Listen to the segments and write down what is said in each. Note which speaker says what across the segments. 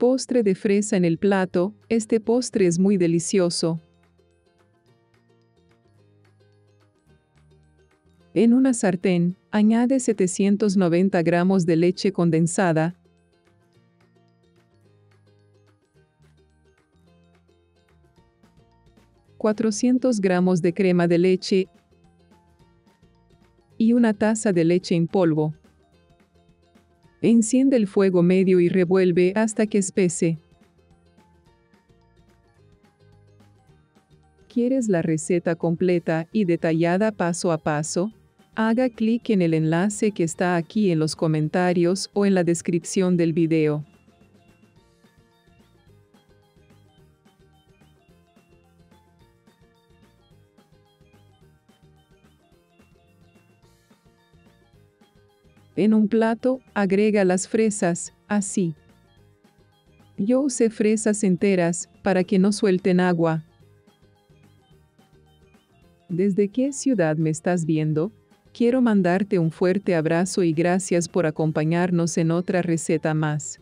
Speaker 1: Postre de fresa en el plato, este postre es muy delicioso. En una sartén, añade 790 gramos de leche condensada, ...400 gramos de crema de leche y una taza de leche en polvo. Enciende el fuego medio y revuelve hasta que espese. ¿Quieres la receta completa y detallada paso a paso? Haga clic en el enlace que está aquí en los comentarios o en la descripción del video. En un plato, agrega las fresas, así. Yo usé fresas enteras, para que no suelten agua. ¿Desde qué ciudad me estás viendo? Quiero mandarte un fuerte abrazo y gracias por acompañarnos en otra receta más.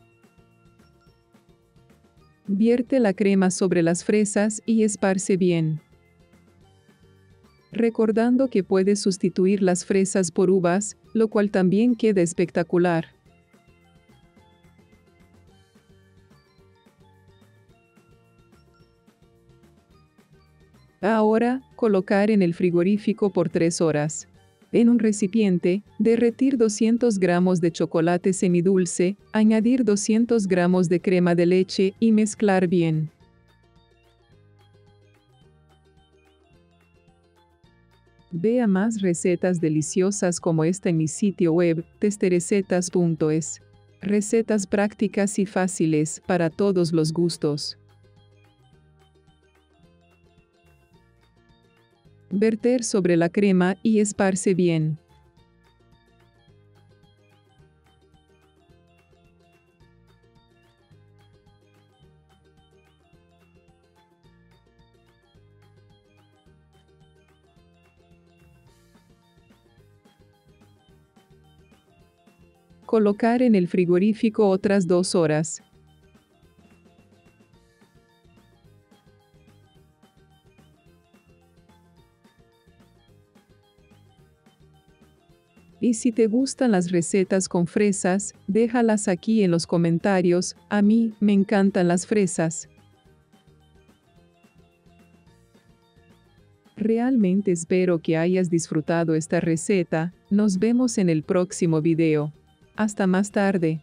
Speaker 1: Vierte la crema sobre las fresas y esparce bien recordando que puedes sustituir las fresas por uvas, lo cual también queda espectacular. Ahora, colocar en el frigorífico por 3 horas. En un recipiente, derretir 200 gramos de chocolate semidulce, añadir 200 gramos de crema de leche y mezclar bien. Vea más recetas deliciosas como esta en mi sitio web, testerecetas.es. Recetas prácticas y fáciles para todos los gustos. Verter sobre la crema y esparce bien. Colocar en el frigorífico otras dos horas. Y si te gustan las recetas con fresas, déjalas aquí en los comentarios, a mí me encantan las fresas. Realmente espero que hayas disfrutado esta receta, nos vemos en el próximo video. Hasta más tarde.